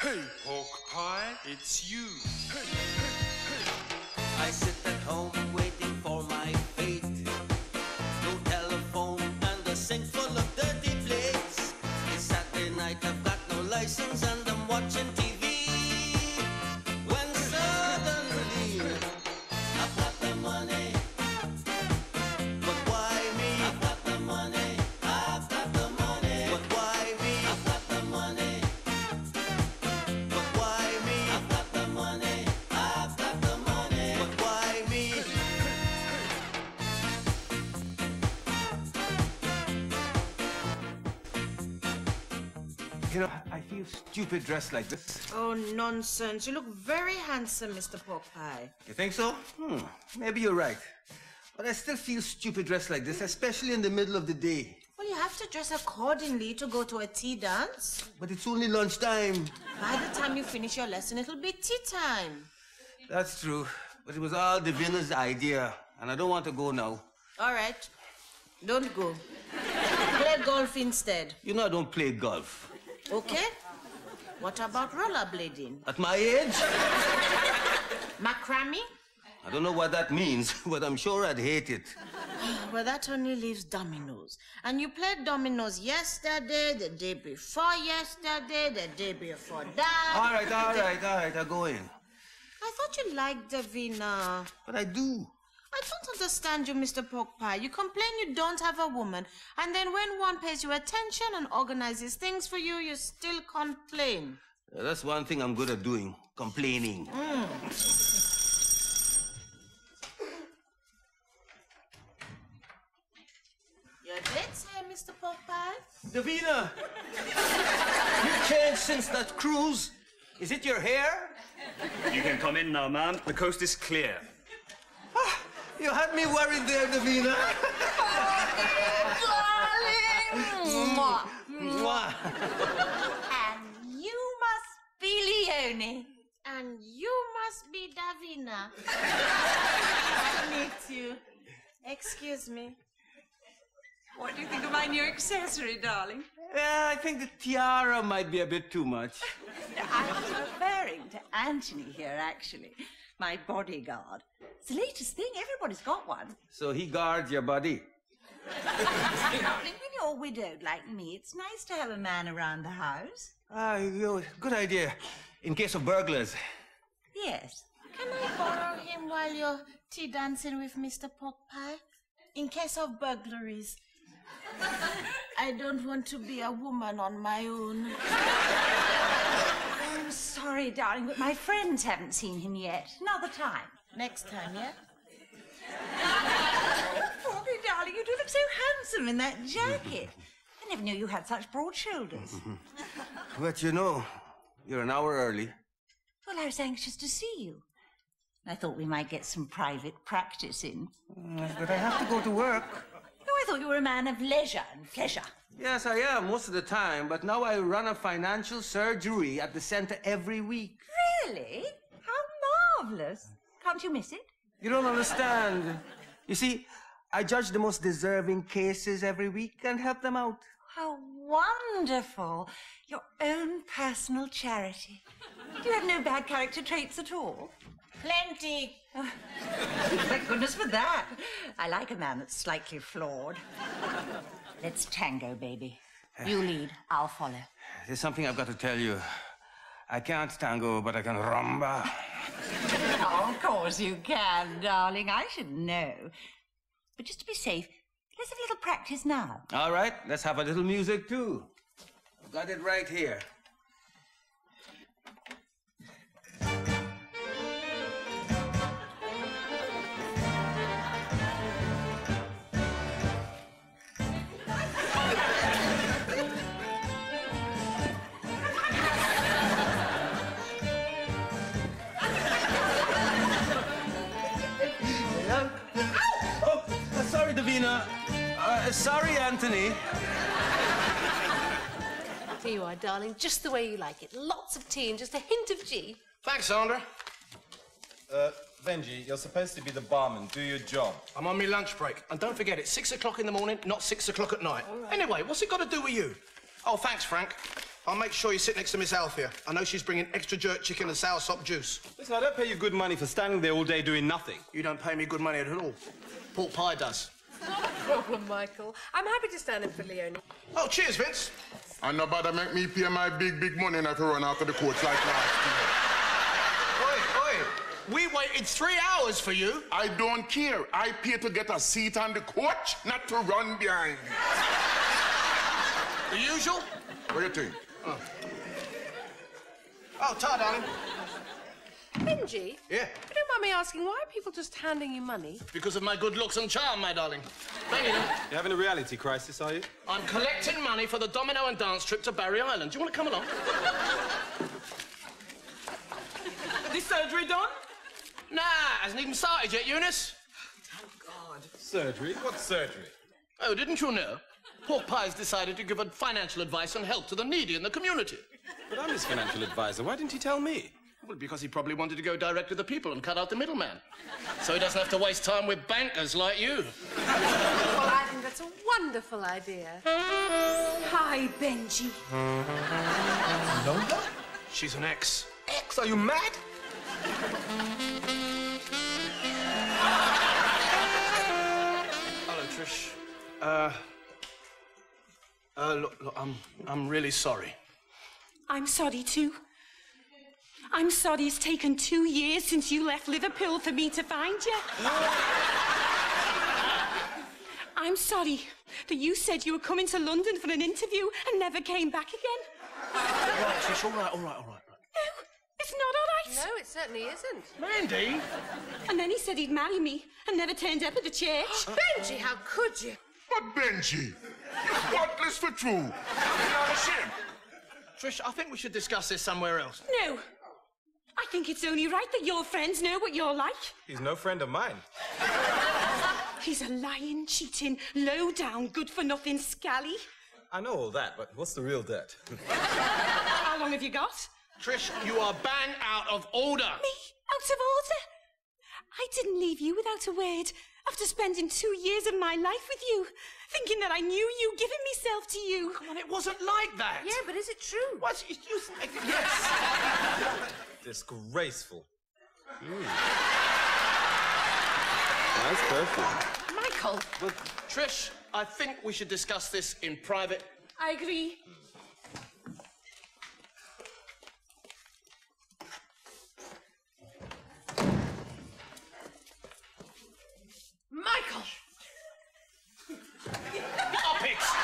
Hey, pork pie, it's you. Hey, I sit at home You know, I feel stupid dressed like this. Oh, nonsense. You look very handsome, Mr. Pork Pie. You think so? Hmm, maybe you're right. But I still feel stupid dressed like this, especially in the middle of the day. Well, you have to dress accordingly to go to a tea dance. But it's only lunchtime. By the time you finish your lesson, it'll be tea time. That's true. But it was all Davina's idea, and I don't want to go now. All right. Don't go. Play golf instead. You know I don't play golf. Okay? What about rollerblading? At my age, Macrame? I don't know what that means, but I'm sure I'd hate it. Oh, well, that only leaves dominoes. And you played dominoes yesterday, the day before yesterday, the day before that. All right, all right, all right, I'll go in. I thought you liked Davina. But I do. I don't understand you, Mr. Porkpie. You complain you don't have a woman, and then when one pays you attention and organizes things for you, you still complain. Uh, That's one thing I'm good at doing complaining. Your date's here, Mr. Pork Pie. Davina! You've changed since that cruise. Is it your hair? You can come in now, ma'am. The coast is clear. You had me worried there, Davina. Mwah. Mwah. And you must be Leonie. And you must be Davina. Me too. Excuse me. What do you think of my new accessory, darling? Yeah, I think the tiara might be a bit too much. I was referring to Anthony here, actually. My bodyguard. It's the latest thing. Everybody's got one. So he guards your body. Darling, when you're widowed like me, it's nice to have a man around the house. Ah, you, good idea. In case of burglars. Yes. Can I borrow him while you're tea dancing with Mr. Pork Pie? In case of burglaries. I don't want to be a woman on my own. I'm sorry, darling, but my friends haven't seen him yet. Another time. Next time, yeah? Poppy, darling, you do look so handsome in that jacket. I never knew you had such broad shoulders. But you know, you're an hour early. Well, I was anxious to see you. I thought we might get some private practice in. Mm, but I have to go to work. Oh, I thought you were a man of leisure and pleasure. Yes, I am most of the time, but now I run a financial surgery at the center every week. Really? How marvelous. Can't you miss it? You don't understand. You see, I judge the most deserving cases every week and help them out. How wonderful. Your own personal charity. You have no bad character traits at all. Plenty. Thank goodness for that. I like a man that's slightly flawed. Let's tango, baby. You lead, I'll follow. There's something I've got to tell you. I can't tango, but I can rumba. Oh, of course you can, darling. I should know. But just to be safe, let's have a little practice now. All right, let's have a little music too. I've got it right here. Sorry, Anthony. Here you are, darling, just the way you like it. Lots of tea and just a hint of G. Thanks, Sandra. Uh, Benji, you're supposed to be the barman. Do your job. I'm on my lunch break. And don't forget, it's six o'clock in the morning, not six o'clock at night. Anyway, what's it got to do with you? Oh, thanks, Frank. I'll make sure you sit next to Miss Althea. I know she's bringing extra jerk chicken and sour sop juice. Listen, I don't pay you good money for standing there all day doing nothing. You don't pay me good money at all. Pork pie does. Not a problem, Michael. I'm happy to stand in for Leonie. Oh, cheers, Vince. And nobody make me pay my big, big money and I have to run after the coach like last Oi, oi. We waited three hours for you. I don't care. I pay to get a seat on the coach, not to run behind. The usual? What do you think? Oh, ta, darling. Benji? Yeah. You don't mind me asking, why are people just handing you money? Because of my good looks and charm, my darling. Thank you. You're having a reality crisis, are you? I'm collecting money for the domino and dance trip to Barry Island. Do you want to come along? This surgery done? Nah, hasn't even started yet, Eunice. Oh, thank God. Surgery? What surgery? Oh, didn't you know? Porkpie's decided to give financial advice and help to the needy in the community. But I'm his financial advisor. Why didn't he tell me? Well, because he probably wanted to go direct to the people and cut out the middleman. So he doesn't have to waste time with bankers like you. Well, I think that's a wonderful idea. Hi, Benji. Lola? She's an ex. Ex? are you mad? Hello, Trish. Uh, uh, look, look, I'm, I'm really sorry. I'm sorry too. I'm sorry it's taken two years since you left Liverpool for me to find you. I'm sorry that you said you were coming to London for an interview and never came back again. All right, Trish, all right, all right, all right. No, it's not all right. No, it certainly isn't. Mandy? And then he said he'd marry me and never turned up at the church. Benji, how could you? But Benji, what for true? You're not ashamed. Trish, I think we should discuss this somewhere else. No. I think it's only right that your friends know what you're like. He's no friend of mine. He's a lying, cheating, low down, good for nothing scally. I know all that, but what's the real debt? How long have you got? Trish, you are bang out of order. Me? Out of order? I didn't leave you without a word after spending two years of my life with you, thinking that I knew you, giving myself to you. Come on, it wasn't like that. Yeah, but is it true? What? You, you, yes. Disgraceful. Mm. Nice perfume. Michael. Well, Trish, I think we should discuss this in private. I agree. Michael! Opix!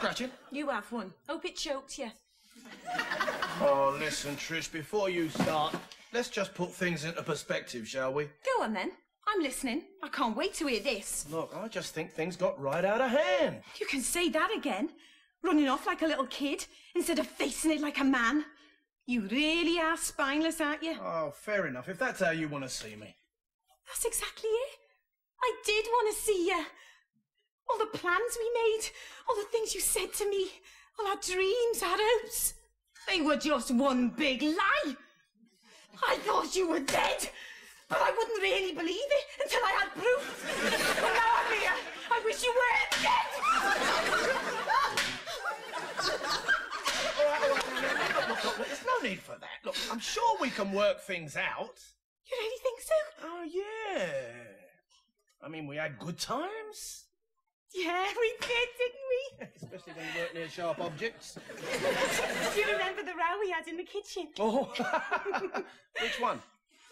Pork scratching? You have one. Hope it choked you. Oh, listen, Trish, before you start, let's just put things into perspective, shall we? Go on then. I'm listening. I can't wait to hear this. Look, I just think things got right out of hand. You can say that again. Running off like a little kid instead of facing it like a man. You really are spineless, aren't you? Oh, fair enough, if that's how you want to see me. That's exactly it. I did want to see you. All the plans we made, all the things you said to me, all our dreams, our hopes. They were just one big lie. I thought you were dead, but I wouldn't really believe it until I had proof. and now I'm here. I wish you weren't dead. All right, all right, all right. Look, look, look, look, there's no need for that. Look, I'm sure we can work things out. You really think so? Oh, yeah. I mean, we had good times. Yeah, we did, didn't we? Especially when you weren't near sharp objects. Do you remember the row we had in the kitchen? Oh, which one?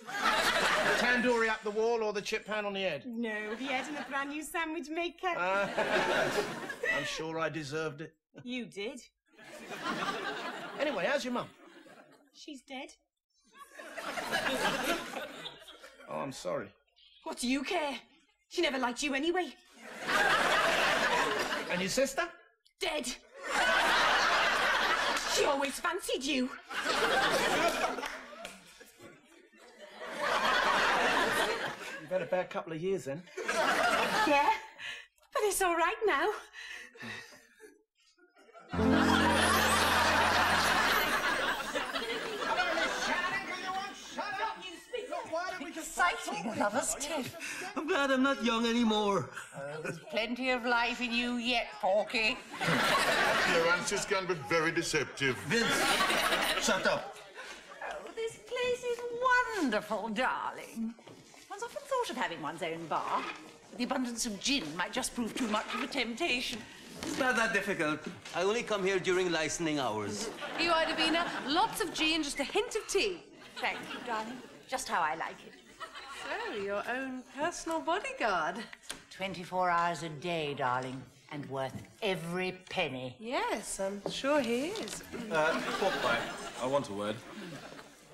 The tandoori up the wall or the chip pan on the head? No, the head and a brand new sandwich maker. Ah, I'm sure I deserved it. you did. Anyway, how's your mum? She's dead. Oh, I'm sorry. What do you care? She never liked you anyway. And your sister? Dead. She always fancied you. You've had a bad couple of years then. Yeah, but it's all right now. Why don't we lovers tiff. I'm glad I'm not young anymore. Oh, there's plenty of life in you yet, Porky. Appearances can be very deceptive. Vince, shut up. Oh, this place is wonderful, darling. One's often thought of having one's own bar, but the abundance of gin might just prove too much of a temptation. It's not that difficult. I only come here during licensing hours. You are, Davina. Lots of gin, just a hint of tea. Thank you, darling. Just how I like it. So, your own personal bodyguard. 24 hours a day, darling, and worth every penny. Yes, I'm sure he is. Uh, Porkpie, I want a word.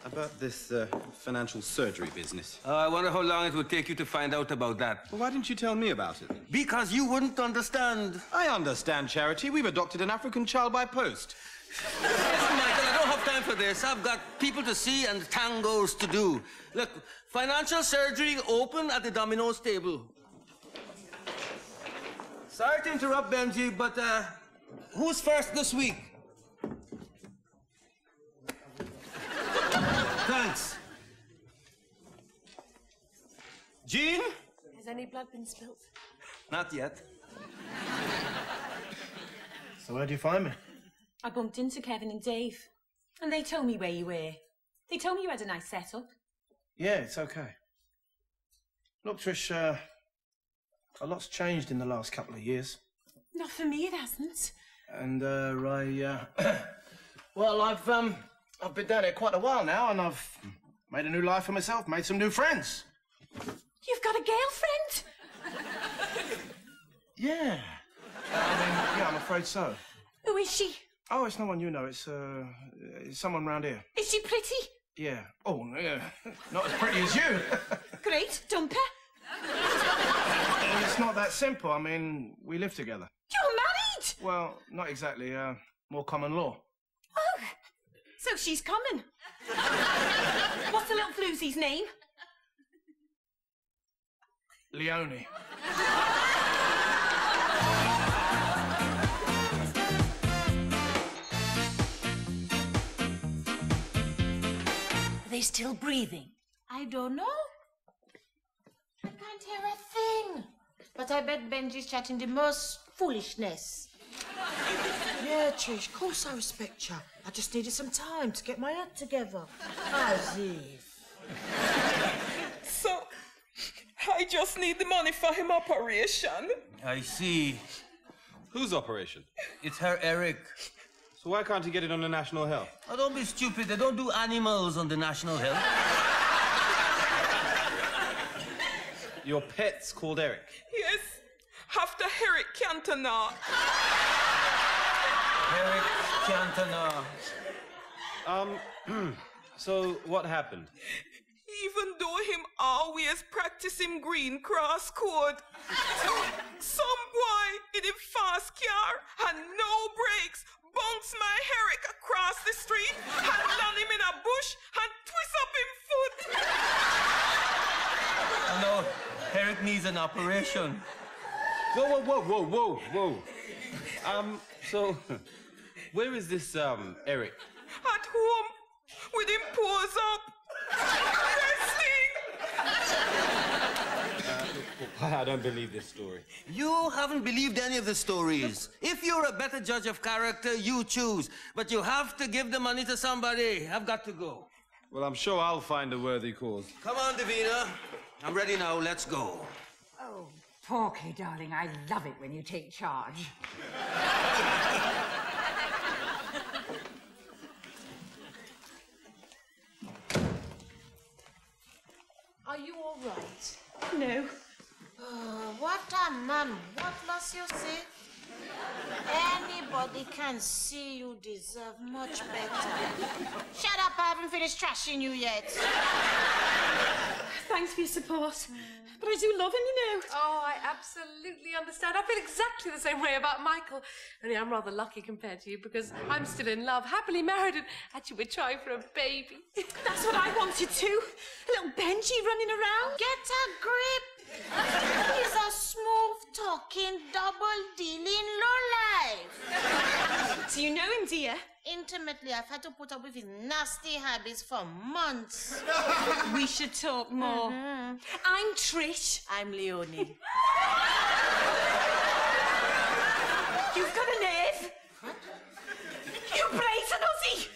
About this uh, financial surgery business. Uh, I wonder how long it would take you to find out about that. Well, why didn't you tell me about it? Because you wouldn't understand. I understand, Charity. We've adopted an African child by post. have time for this. I've got people to see and tangos to do. Look, financial surgery open at the Domino's table. Sorry to interrupt, Benji, but uh, who's first this week? Thanks. Jean? Has any blood been spilt? Not yet. So where'd you find me? I bumped into Kevin and Dave, and they told me where you were. They told me you had a nice setup. Yeah, it's okay. Look, Trish, uh, a lot's changed in the last couple of years. Not for me, it hasn't. And, uh, I, uh, well, I've, um, I've been down here quite a while now, and I've made a new life for myself, made some new friends. You've got a girlfriend? Yeah. I mean, yeah, I'm afraid so. Who is she? Oh, it's no one you know. It's, uh, it's someone round here. Is she pretty? Yeah. Oh, yeah. Not as pretty as you. Great. Dumper? It's not that simple. I mean, we live together. You're married? Well, not exactly. Uh, more common law. Oh, so she's coming. What's the little floozy's name? Leonie. they still breathing? I don't know. I can't hear a thing. But I bet Benji's chatting the most foolishness. Yeah, Trish, of course I respect you. I just needed some time to get my head together. As if. So, I just need the money for him operation. I see. Whose operation? It's her Eric. So why can't he get it on the National Health? Oh, don't be stupid. They don't do animals on the National Health. Your pet's called Eric. Yes, after Eric Cantona. Eric Cantona. Um, so what happened? Even though him always practice him green cross code. Some boy in a fast car and no brakes bounce my Eric across the street and land him in a bush and twist up him foot. Oh, no, Eric needs an operation. Whoa, whoa, whoa, whoa, whoa, whoa. Um, so where is this um Eric? At home with him paws up. I don't believe this story. You haven't believed any of the stories. If you're a better judge of character, you choose. But you have to give the money to somebody. I've got to go. Well, I'm sure I'll find a worthy cause. Come on, Davina. I'm ready now. Let's go. Oh, Porky, darling, I love it when you take charge. Are you all right? No. What a man. What must you see? Anybody can see you deserve much better. Shut up, I haven't finished trashing you yet. Thanks for your support. But I do love him, you know. Oh, I absolutely understand. I feel exactly the same way about Michael. Only I'm rather lucky compared to you because I'm still in love, happily married, and actually we're trying for a baby. That's what I wanted too. A little Benji running around. Get a grip. He's a smooth talking, double dealing lowlife. So you know him, dear? intimately. I've had to put up with his nasty habits for months. we should talk more. Mm-hmm. I'm Trish. I'm Leonie. You've got a nerve. You blatant Aussie.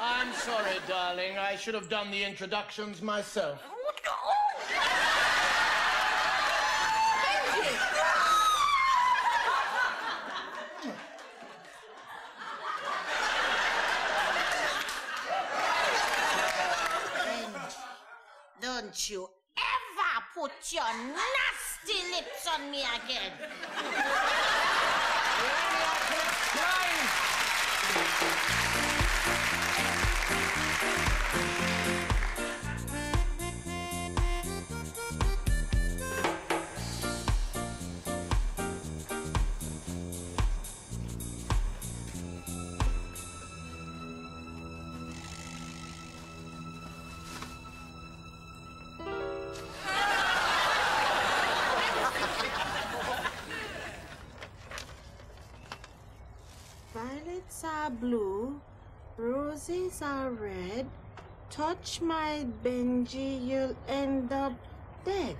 I'm sorry, darling. I should have done the introductions myself. Don't you ever your nasty lips on me again. Roses are red. Touch my Benji, you'll end up dead.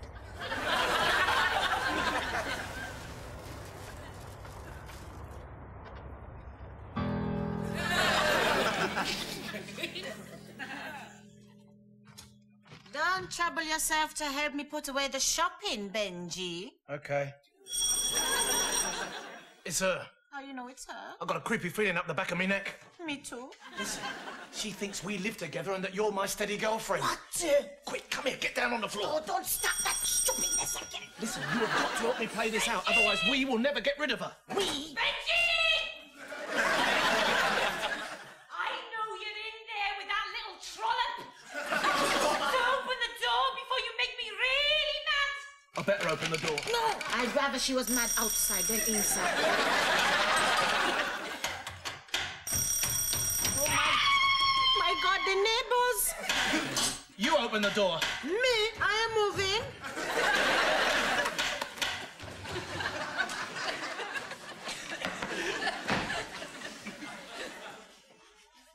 Don't trouble yourself to help me put away the shopping, Benji. Okay. It's her. How you know it's her? I've got a creepy feeling up the back of my neck. Me too. Listen, she thinks we live together and that you're my steady girlfriend. What? Quick, come here, get down on the floor. Oh, don't stop that stupidness again. Listen, you have got to help me play this out, otherwise we will never get rid of her. We? I know you're in there with that little trollop. so open the door before you make me really mad. I better open the door. No, I'd rather she was mad outside than inside. oh my, my God, the neighbors. You open the door. Me, I am moving.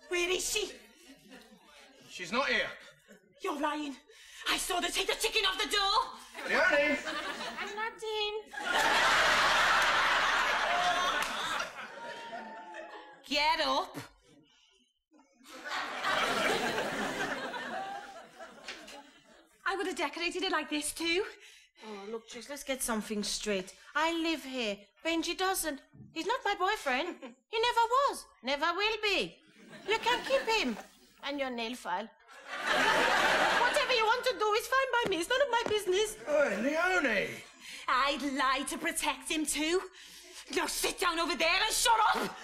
Where is she? She's not here. You're lying. I saw her take the chicken off the door. Leonie! I'm not in. Get up. I would have decorated it like this too. Oh, look, Trish, let's get something straight. I live here. Benji doesn't. He's not my boyfriend. He never was. Never will be. You can keep him. And your nail file. You want to do is fine by me. It's none of my business. Oi, Leonie! I'd lie to protect him too. Now sit down over there and shut up.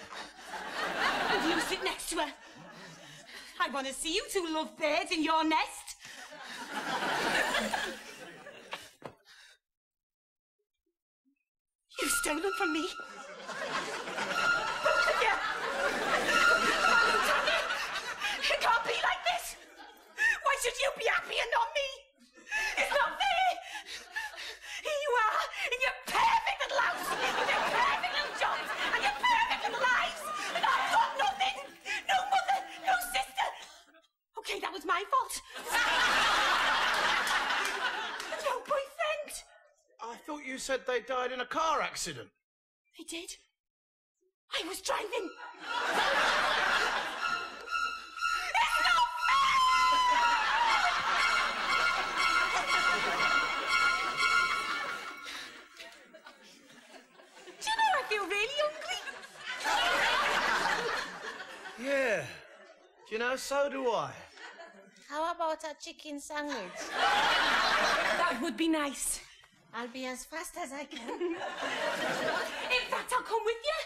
and you sit next to her. I want to see you two lovebirds in your nest. You've stolen from me. Both of you. It can't be like this. Why should you be happy and not me? It's not fair. Here you are in your perfect little house, with your perfect little jobs, and your perfect little lives, and I've got nothing. No mother, no sister. Okay, that was my fault. no boyfriend. I thought you said they died in a car accident. They did. I was driving. You know, so do I. How about a chicken sandwich? That would be nice. I'll be as fast as I can. In fact, I'll come with you.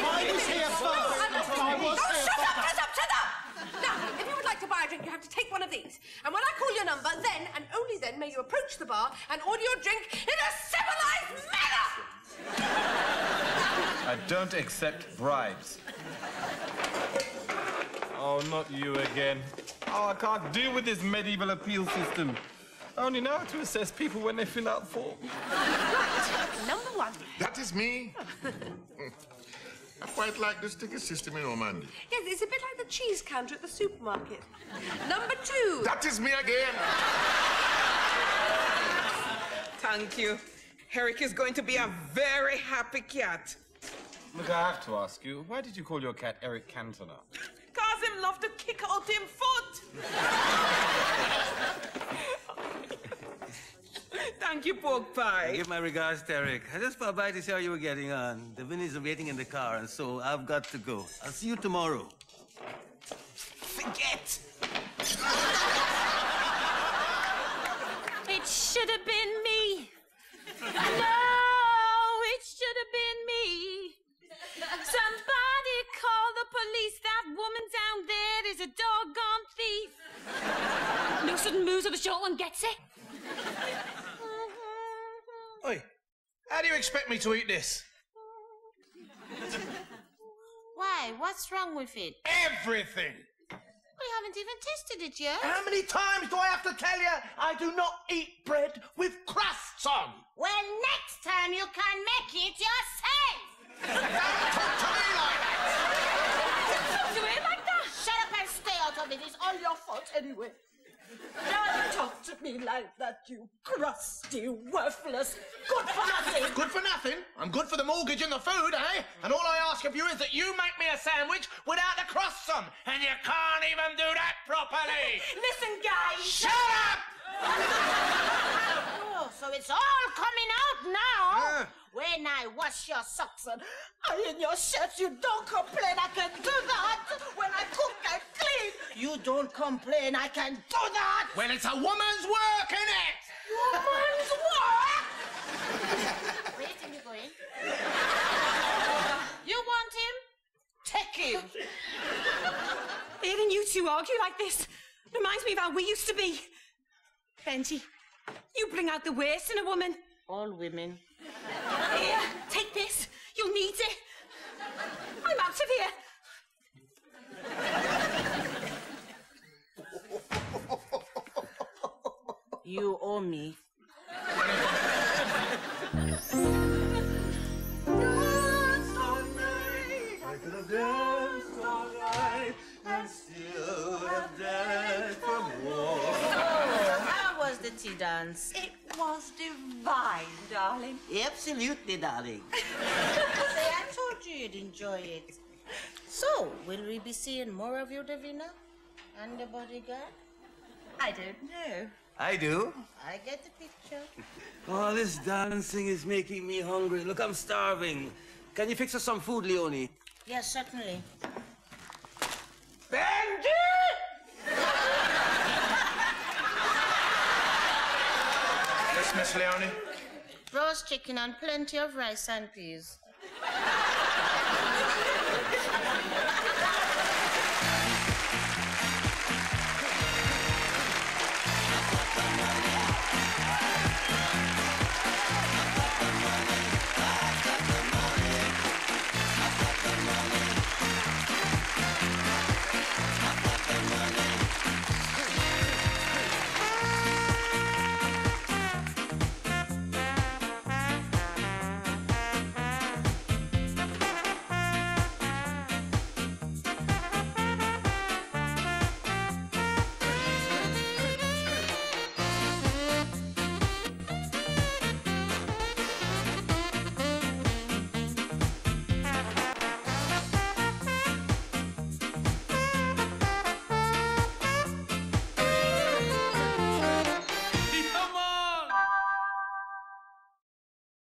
I was here first. I was Oh, shut up, first. shut up, shut up! Now, if you would like to buy a drink, you have to take one of these. And when I call your number, then and only then may you approach the bar and order your drink in a civilized manner! I don't accept bribes. Oh, not you again. Oh, I can't deal with this medieval appeal system. I only know how to assess people when they fill out forms. Number one. That is me. I quite like this ticket system, in know, Yes, it's a bit like the cheese counter at the supermarket. Number two. That is me again. Thank you. Eric is going to be a very happy cat. Look, I have to ask you, why did you call your cat Eric Cantona? Cause him love to kick out him foot. Thank you, Porkpie. Give my regards to Eric. I just popped by to see how you were getting on. The Vinnies are waiting in the car, and so I've got to go. I'll see you tomorrow. Forget. It should have been me. No, woman down there is a doggone thief. No sudden moves of the short one gets it. Oi, how do you expect me to eat this? Why? What's wrong with it? Everything. We haven't even tested it yet. How many times do I have to tell you I do not eat bread with crusts on? Well, next time you can make it yourself. Don't talk to me like that. Talk to him like that. Shut up and stay out of it. It's all your fault anyway. Don't talk to me like that, you crusty, worthless, good for nothing. Good for nothing. I'm good for the mortgage and the food, eh? And all I ask of you is that you make me a sandwich without the crust on. And you can't even do that properly. Listen, guys. Shut up! Oh, so it's all coming out now. When I wash your socks and iron your shirts, you don't complain. I can do that. When I cook, I clean. You don't complain. I can do that. Well, it's a woman's work, innit? Woman's work. Where do you think you're going? You want him? Take him. Hearing you two argue like this reminds me of how we used to be. Benji, you bring out the worst in a woman. All women. Here, take this. You'll need it. I'm out of here. You owe me. Oh, how was the tea dance? It was divine, darling. Absolutely, darling. Say, I told you you'd enjoy it. So, will we be seeing more of you, Davina? And the bodyguard? I don't know. I do. I get the picture. Oh, this dancing is making me hungry. Look, I'm starving. Can you fix us some food, Leonie? Yes, certainly. Benji! yes, Miss Leonie. Roast chicken and plenty of rice and peas.